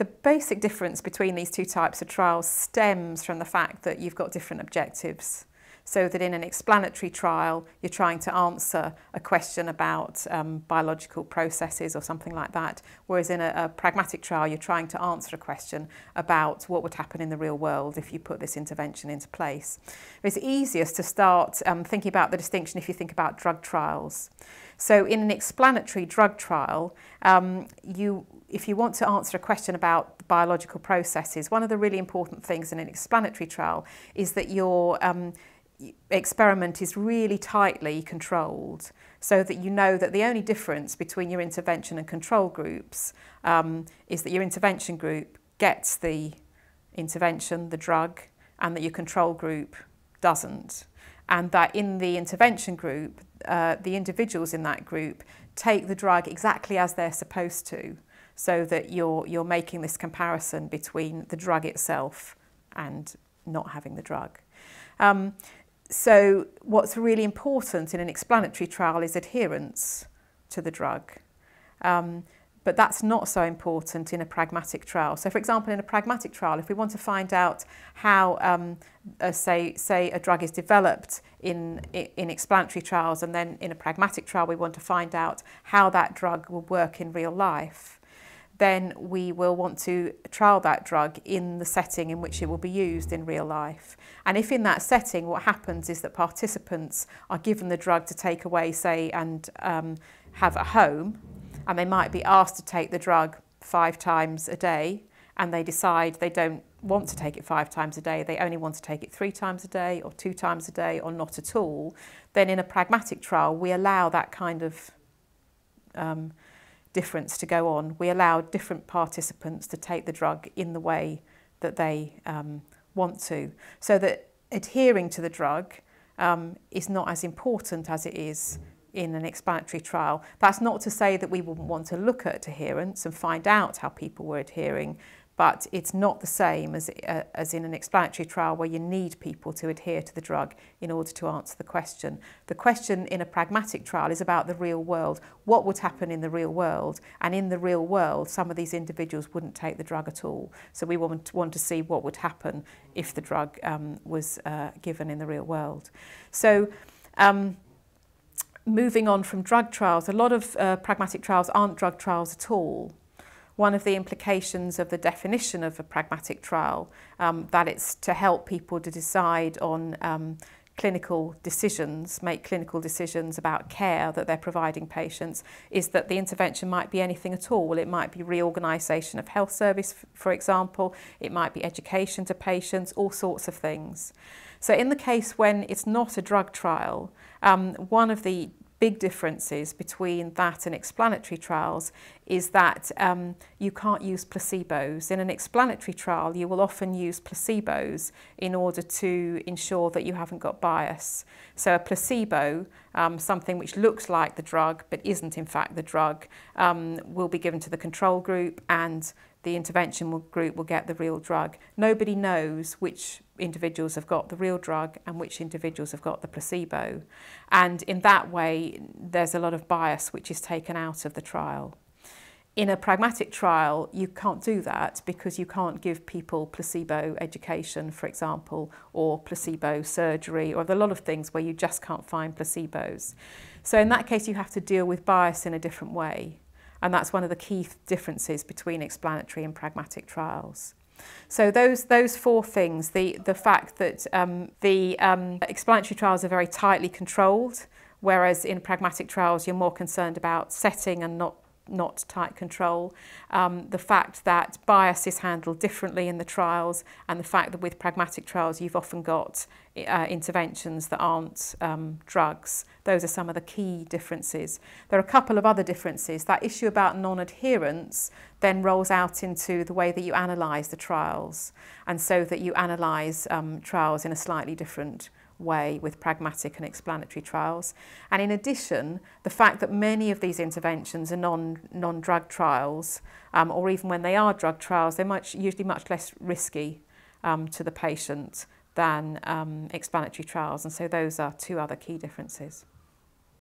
the basic difference between these two types of trials stems from the fact that you've got different objectives so that in an explanatory trial you're trying to answer a question about um, biological processes or something like that, whereas in a, a pragmatic trial you're trying to answer a question about what would happen in the real world if you put this intervention into place. It's easiest to start um, thinking about the distinction if you think about drug trials. So in an explanatory drug trial, um, you if you want to answer a question about biological processes, one of the really important things in an explanatory trial is that your um, experiment is really tightly controlled so that you know that the only difference between your intervention and control groups um, is that your intervention group gets the intervention, the drug, and that your control group doesn't. And that in the intervention group, uh, the individuals in that group take the drug exactly as they're supposed to, so that you're, you're making this comparison between the drug itself and not having the drug. Um, so what's really important in an explanatory trial is adherence to the drug. Um, but that's not so important in a pragmatic trial. So for example, in a pragmatic trial, if we want to find out how, um, uh, say, say a drug is developed in, in explanatory trials and then in a pragmatic trial we want to find out how that drug will work in real life, then we will want to trial that drug in the setting in which it will be used in real life. And if in that setting what happens is that participants are given the drug to take away, say, and um, have at home, and they might be asked to take the drug five times a day, and they decide they don't want to take it five times a day, they only want to take it three times a day or two times a day or not at all, then in a pragmatic trial we allow that kind of um, difference to go on. We allowed different participants to take the drug in the way that they um, want to, so that adhering to the drug um, is not as important as it is in an explanatory trial. That's not to say that we wouldn't want to look at adherence and find out how people were adhering, but it's not the same as, uh, as in an explanatory trial where you need people to adhere to the drug in order to answer the question. The question in a pragmatic trial is about the real world. What would happen in the real world? And in the real world, some of these individuals wouldn't take the drug at all. So we want, want to see what would happen if the drug um, was uh, given in the real world. So um, moving on from drug trials, a lot of uh, pragmatic trials aren't drug trials at all one of the implications of the definition of a pragmatic trial, um, that it's to help people to decide on um, clinical decisions, make clinical decisions about care that they're providing patients, is that the intervention might be anything at all. It might be reorganisation of health service, for example, it might be education to patients, all sorts of things. So in the case when it's not a drug trial, um, one of the big differences between that and explanatory trials is that um, you can't use placebos. In an explanatory trial, you will often use placebos in order to ensure that you haven't got bias. So a placebo, um, something which looks like the drug but isn't in fact the drug, um, will be given to the control group and the intervention group will get the real drug. Nobody knows which individuals have got the real drug and which individuals have got the placebo. And in that way, there's a lot of bias which is taken out of the trial. In a pragmatic trial, you can't do that because you can't give people placebo education, for example, or placebo surgery, or a lot of things where you just can't find placebos. So in that case, you have to deal with bias in a different way. And that's one of the key differences between explanatory and pragmatic trials. So those those four things, the the fact that um, the um, explanatory trials are very tightly controlled, whereas in pragmatic trials you're more concerned about setting and not not tight control, um, the fact that bias is handled differently in the trials, and the fact that with pragmatic trials you've often got uh, interventions that aren't um, drugs. Those are some of the key differences. There are a couple of other differences. That issue about non-adherence then rolls out into the way that you analyse the trials, and so that you analyse um, trials in a slightly different way with pragmatic and explanatory trials. And in addition, the fact that many of these interventions are non, non-drug trials, um, or even when they are drug trials, they're much, usually much less risky um, to the patient than um, explanatory trials. And so those are two other key differences.